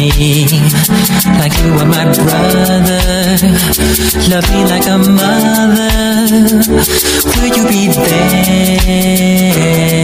me like you are my brother. Love me like a mother. Will you be there?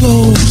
Clothes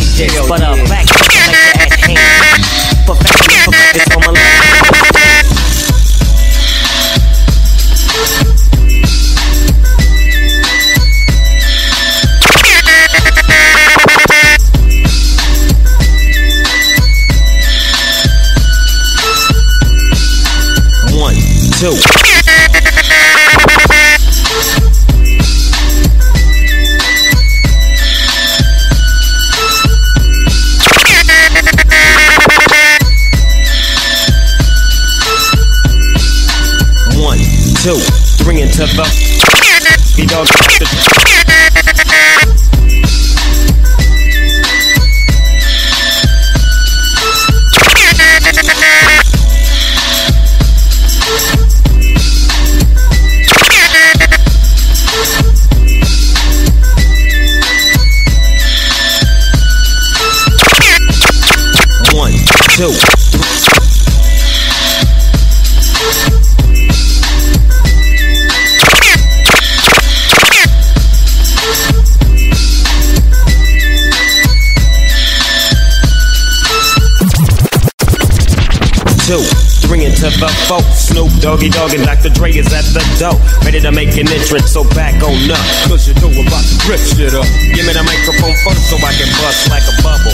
try to. But uh, three into Doggy Dogg and Dr. Dre is at the door. Ready to make an entrance, so back on up. Cause you know about to rip shit up. Give me the microphone first so I can bust like a bubble.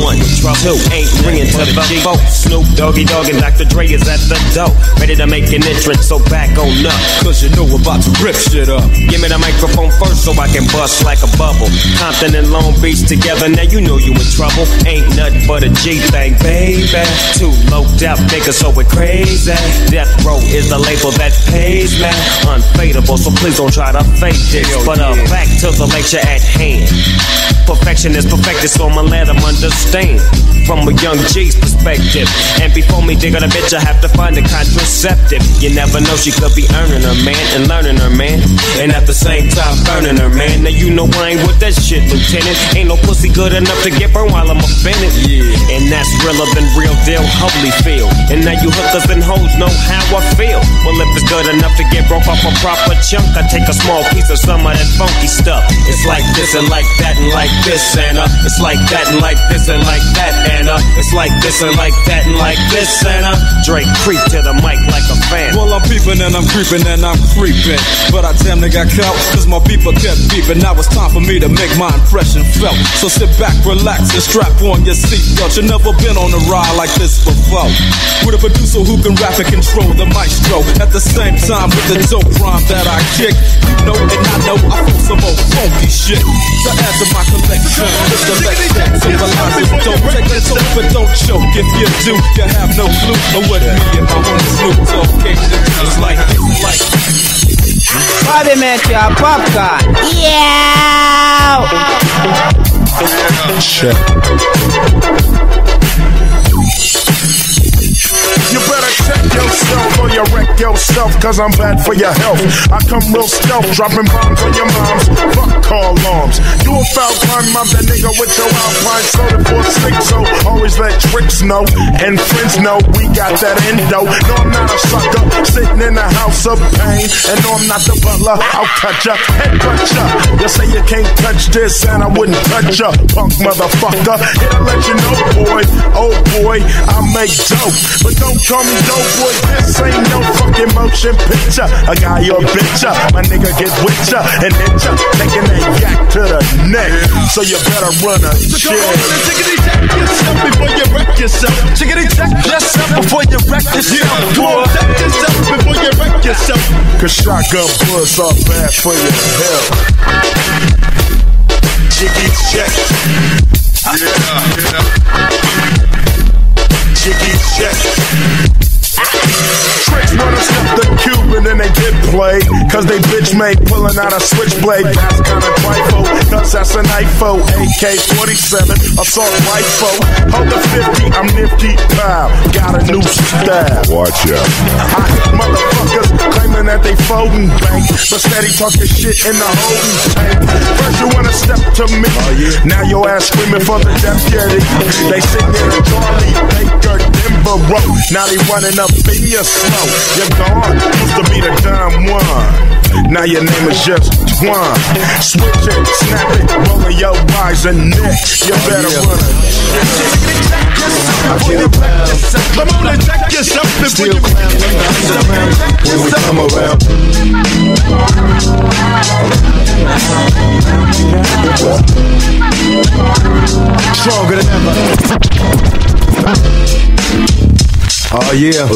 One, two, ain't ringing to the four. Snoop Doggy Dogg and Dr. Dre is at the door. Ready to make an entrance, so back on up. Cause you know about to rip shit up. Give me the microphone first so I can bust like a bubble. Compton and Long Beach together, now you know you in trouble. Ain't nothing but a G thing, baby. Too low death niggas, so it crazy. Death Row is the label that pays me. Unfadable, so please don't try to fake this. But uh, back to the lecture at hand. Perfection is perfected, so I'ma let them understand. From a young G's perspective. And before me dig on a bitch, I have to find a contraceptive. You never know, she could be earning her man and learning her man. And at the same time, burning her man. Now you know I ain't with that shit, Lieutenant. Ain't no pussy good enough to get burned while I'm offended. Yeah. And that's realer than real deal, Holyfield. And now you hookers and hoes know how I feel. Well, if it's good enough to get broke off a proper chunk, I take a small piece of some of that funky stuff. It's like this and like that and like this and uh, it's like that and like this and like that and uh, it's like this and like that and like this and uh, Dre creep to the mic like a fan. Well, I'm peeping and I'm creeping and I'm creeping. But I damn near got caught, cause my people kept beeping. Now it's time for me to make my impression felt. So sit back, relax, and strap on your seatbelt. You've never been on a ride like this before. With a producer who can rap and control the maestro. At the same time, with the dope rhyme that I kick. You know, and I know I feel some old funky shit. To add my collection, it's the lection. Symbolize it, don't take it, so but don't choke. If you do, you have no clue of what me and my homie Snoop Dogg came to do. It's like, it's like. Suavemente a popcorn. Yeah! Check. You better check yourself or you wreck yourself, cause I'm bad for your health. I come real stealth, dropping bombs on your moms. Fuck call alarms. You a foul crime mob, that nigga with your alpine soda for six, so always let tricks know. And friends know we got that endo. No, I'm not a sucker, sitting in the house of pain. And no, I'm not the butler, I'll cut ya, head cut ya. You say you can't touch this, and I wouldn't touch ya, punk motherfucker. Here to let you know, boy, oh boy, I make dope. But don't call me dope, boy, this ain't no fucking motion picture. A guy or bitch, uh, my nigga get with ya and hit ya, taking that yak to the neck. So you better run a So shit. come on and chickity check yourself before you wreck yourself. Chickity check yourself before you wreck yourself. On, check yourself before you wreck yourself. Cause shotgun bullets are bad for your health. Jiggy check. Yeah, yeah. Jiggy check. Tricks wanna step the Cuban and they get played. Cause they bitch made pulling out a switchblade. That's kinda trifle. Cause that's an IFO. AK 47, assault rifle. Hold the 50, I'm nifty. Pow, got a new style. Watch out. I hate motherfuckers claiming that they folding bank. But steady talking shit in the holding tank. First you wanna step to me. Oh, now your ass screaming for the deputy. They sitting in a Charlie Baker Denver road. Now they running up in your slow. You're gone. Used to be the dumb one. Now your name is just Twan. Switch it, snap it, rolling your eyes and neck. You better run it. Come on and check yourself before you when we come around. Stronger than ever. Oh yeah.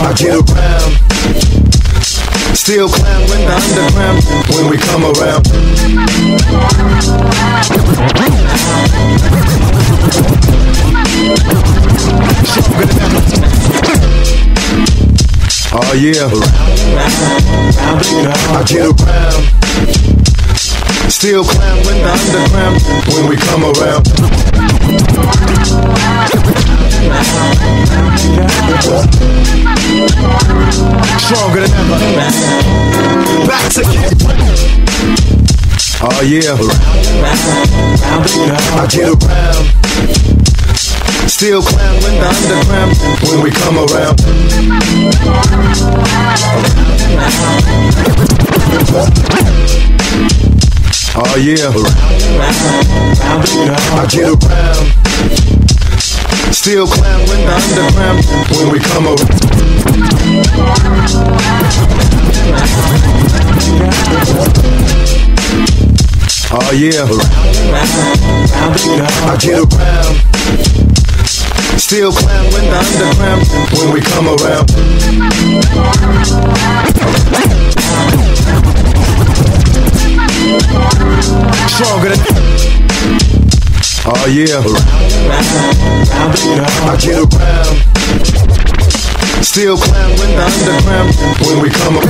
I get around. Still climb when the underground when we come around. Oh yeah. I get around. Still when the underground when we come around. Stronger than ever. Back to get Oh yeah. I get around. Still when the underground when we come around. Oh, oh yeah. I get around. Still climb when the underground when we come around. Oh yeah. I get around. Still climb when the underground when we come around. Stronger than Oh yeah. I get around. Still climb when the underground when we come up.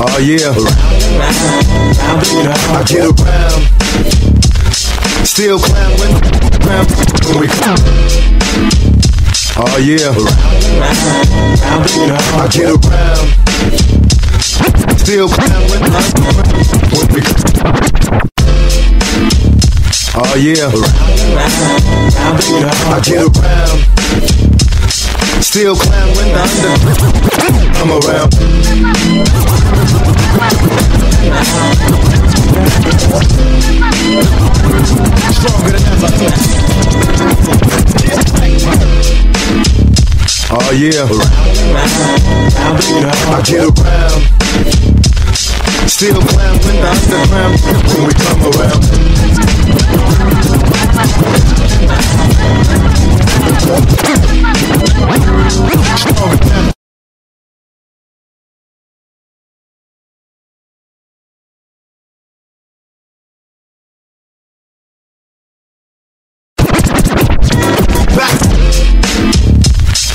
Oh yeah. I get around. Still climb when, when we come. Oh yeah. I get around. Still. Oh yeah. I get around. Still climb when come around. Stronger than ever. Oh yeah. I get around. Still climb when the underground when we come around.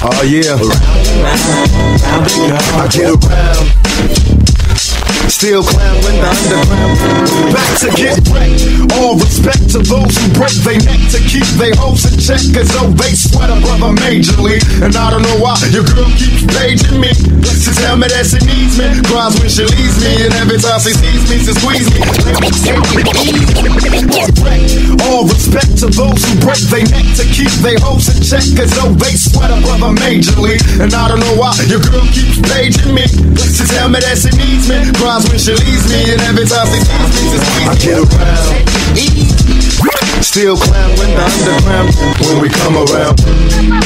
Oh yeah. I get around. Still climb when the underground. Back to get wrecked. All respect to those who break their neck to keep their hopes in check. Cause oh, they sweat a brother majorly. And I don't know why your girl keeps paging me. She tell me that she needs me. Cries when she leaves me. And every time she sees me, she squeezes me. To those who break their neck to keep their hopes in check. Cause oh, they sweat a brother majorly. And I don't know why your girl keeps paging me. She tell me that she needs me. Cries when she leaves me. And every time she sees me, me. I get around. Still climb when the underground when we come around.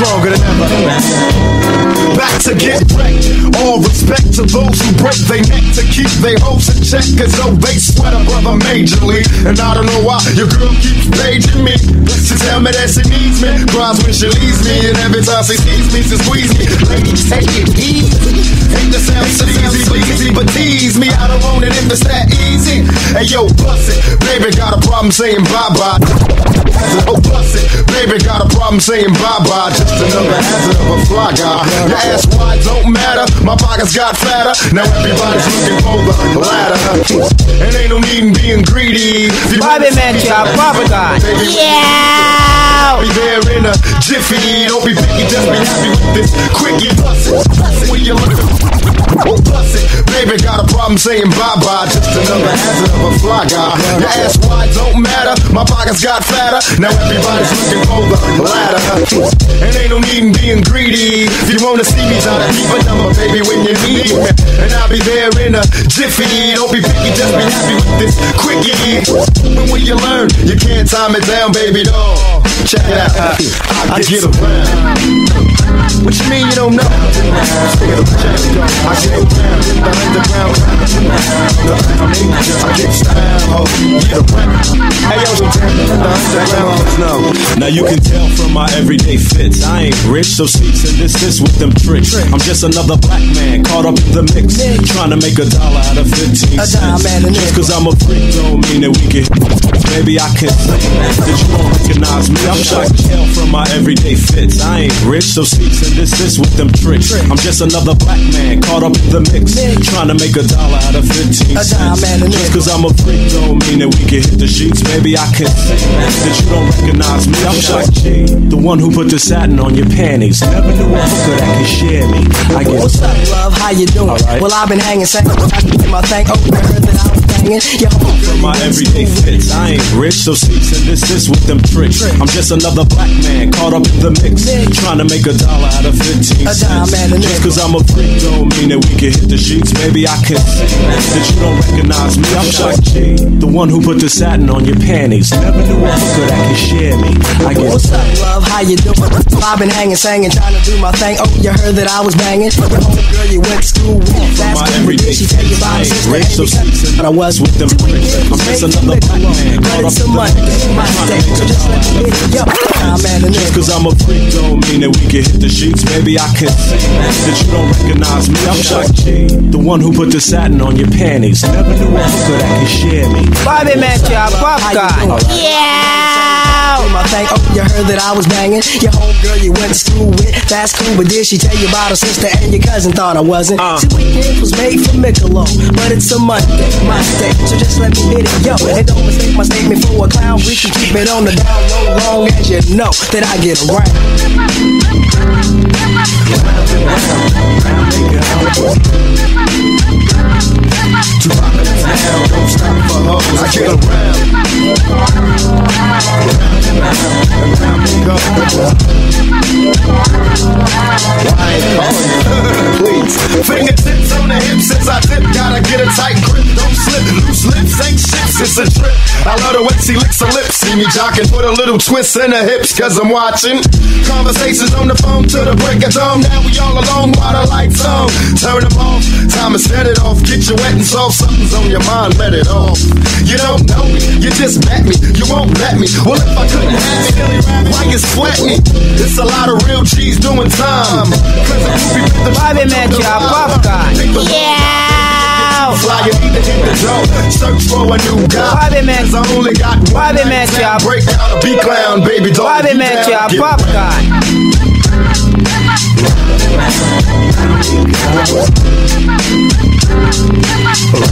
Stronger than ever. Back to get wrecked. All respect to those who break their neck to keep their hopes in check. Cause oh, they sweat a brother majorly. And I don't know why your girl keeps paging me. She tell me that she needs me. Cries when she leaves me. And every time she sees me, she squeeze me. Ladies, take it easy. Hate the sound so easy, easy, but tease me. I don't want it if it's that easy. Hey yo, bust it. Baby got a problem saying bye bye. Oh, bust it. Baby got a problem saying bye bye. Just another hazard of a fly guy. Your ass wide don't matter. My pockets got fatter. Now everybody's looking for the ladder. And ain't no need in being greedy. If you Bobby wanna see me Mancha, shine, Bobby God. Yeah. Be there in a jiffy. Don't be picky, just be happy with this quick I'm saying bye bye. Just another hazard of a fly guy. Your ass wide don't matter. My pockets got fatter. Now everybody's looking for the ladder. And ain't no need in being greedy. If you wanna see me, try to keep a number, baby, when you need me. And I'll be there in a jiffy. Don't be picky, just be happy with this quickie. When you learn? You can't time it down, baby doll. Check it out. I get around. What you mean you don't know? I get around in the underground. I get style. Get around. Hey yo, the underground. Now you can tell from my everyday fits. I ain't rich, so cease and desist with them tricks. I'm just another black man caught up in the mix. Trying to make a dollar out of 15 A dime cents. Just cause I'm a freak don't mean that we can. Maybe I can say that you don't recognize me. I'm shocked to tell from my everyday fits. I ain't rich, so cease and desist with them tricks. I'm just another black man caught up in the mix. Trying to make a dollar out of 15 A cents. Just cause I'm a freak don't mean that we can hit the sheets. Maybe I can say that you don't recognize me. I'm shocked, G. The one who put the satin on your panties. Never knew a hooker that could share me. I get What's up, love? How you doing? Well, I've been hanging, saying I can do my thing. Oh, that I was banging. Yo, from my everyday fits. I ain't rich, so cease and desist with them tricks. I'm just another black man caught up in the mix. Trying to make a dollar out of 15 A dime cents. Just cause I'm a freak don't mean that we can hit the sheets. Maybe I can say that you don't recognize me. I'm shocked, G. The one who put the satin on your panties. Never knew a hooker that could share me. I get What's up, love? How you doing? Been hanging, singing, trying to do my thing. Oh, you heard that I was banging. Homegirl you went to school with. That's my everyday she tell you about I her ain't sister? rich, so And But I was with them. I'm just another black man up It's a Monday. So just let me hit it. I'm a Just cause I'm a freak don't mean that we can hit the sheets. Maybe I can say that you don't recognize me. I'm shocked, G. The one who put the satin on your panties. Never knew a hooker that could share me. Bobby Metro Popcorn. Do my thing. Oh, you heard that I was banging. Your homegirl you went to school with. That's cool, but did she tell you about her sister and your cousin thought I wasn't? Uh. See, weekend was made for Michelob, but it's a Monday, my day. So just let me hit it, yo. And don't mistake my statement for a clown. We can keep it on the down low, long as you know that I get around. I get around. Please. Fingertips on the hips as I dip. Gotta get a tight grip. Don't slip. Loose lips ain't ships. It's a trip. I love the way she licks her lips. See me jocking. Put a little twist in her hips cause I'm watching. Conversations on the phone to the break of dawn. Now we all alone the lights on. Turn them off. Time to set it off. Get you wet and soft. Something's on your mind. Let it off. You don't know me. You just met me. You won't let me. Well, if I couldn't have it, why you sweat me? It's a lot of real cheese doing time. Cause a groupie with the Bobby Metro Popcorn. Yeah. Fly, you need to hit the door. Search for a new guy. Bobby Met- 'Cause I only got one Bobby night Metro. now. Break down a beat clown, baby. Don't Bobby you Metro down, get Popcorn.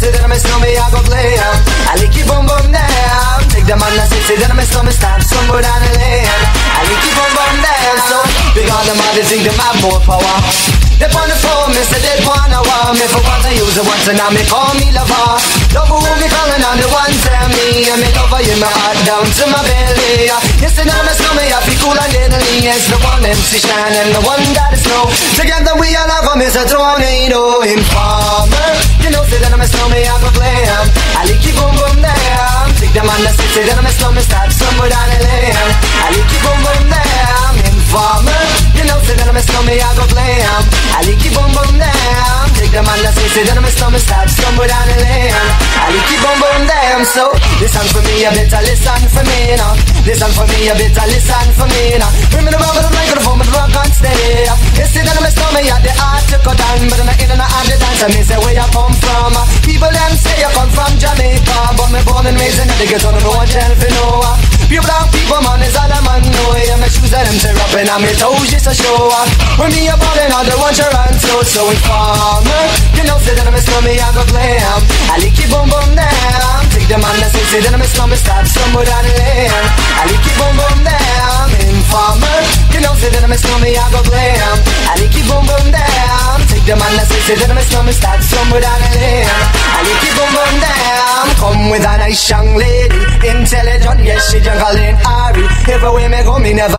Say that I'm a snowman, I go glam I like it boom boom down. Take the man that say, say that I'm a snowman Stop somewhere down the lane. I like it boom boom down. So big on them, I think them have more power. They on the phone, me say they wanna want me For what I use it once and now me call me lover. Love who me calling on the one tell me. And me lover in my heart down to my belly. Yes, and me smell me, I feel cool and deadly. Yes, the one MC Shan and the one that is snow. Together we all have a Mr. Tornado Informer You know, say that I'm a snow me, I go glam I like you boom boom damn. Take the man that say, say that I'm a snow me Start somewhere down the lane. I like you boom boom damn Informer You know, say that I'm a snow me, I go glam. I like you boom boom damn. Take the man that say, say that I'm a snow me Start somewhere down the lane. I like you boom boom damn. So, listen for me, you better listen for me now Listen for me, you better listen for me now Bring me the rubber, the microphone, but the rock on steady You see that I'm a snow me, at the art to cut down But I'm in and out the dance, and me say where you come from? People them say you come from Jamaica But me born and raised in the ghetto, no one tell for no uh. Pure black people, man, is all a man. Know Yeah, my shoes and them tear up and my toes just a show up. When me a ballin', all the ones you run to So informer, you know, say that I'm a slummy, I go glam I lick you boom boom down Take the man that say, say that I'm a slummy, start somewhere down the lane I lick you boom boom down Informer, you know, say that I'm a slummy, I go glam I lick you boom boom down Take the man that say, say that I'm a slummy, start somewhere down the lane I lick you boom boom down Come with a nice young lady. Intelligent, yes, she jungle in Ari. Everywhere me go, me never